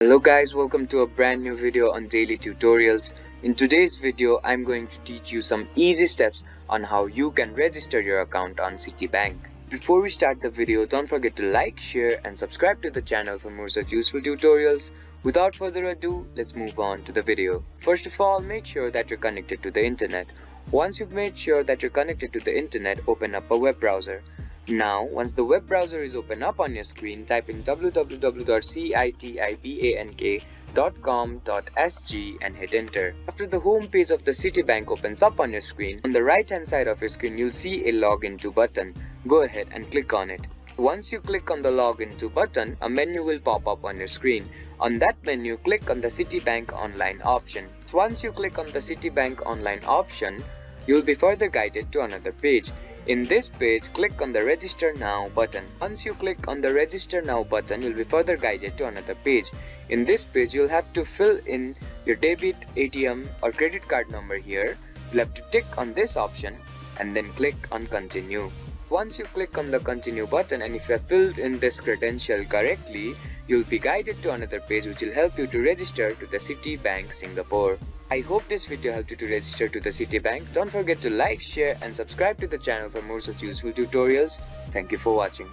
Hello guys, welcome to a brand new video on daily tutorials. In today's video, I'm going to teach you some easy steps on how you can register your account on Citibank. Before we start the video, don't forget to like, share and subscribe to the channel for more such useful tutorials. Without further ado, let's move on to the video. First of all, make sure that you're connected to the internet. Once you've made sure that you're connected to the internet, open up a web browser. Now, once the web browser is open up on your screen, type in www.citibank.com.sg and hit enter. After the home page of the Citibank opens up on your screen, on the right hand side of your screen you'll see a login to button. Go ahead and click on it. Once you click on the login to button, a menu will pop up on your screen. On that menu, click on the Citibank Online option. Once you click on the Citibank Online option, you'll be further guided to another page. In this page, click on the Register Now button. Once you click on the Register Now button, you'll be further guided to another page. In this page, you'll have to fill in your debit, ATM or credit card number here. You'll have to tick on this option and then click on Continue. Once you click on the Continue button and if you have filled in this credential correctly, you'll be guided to another page which will help you to register to the Citibank Singapore. I hope this video helped you to register to the Citibank. Don't forget to like, share and subscribe to the channel for more such useful tutorials. Thank you for watching.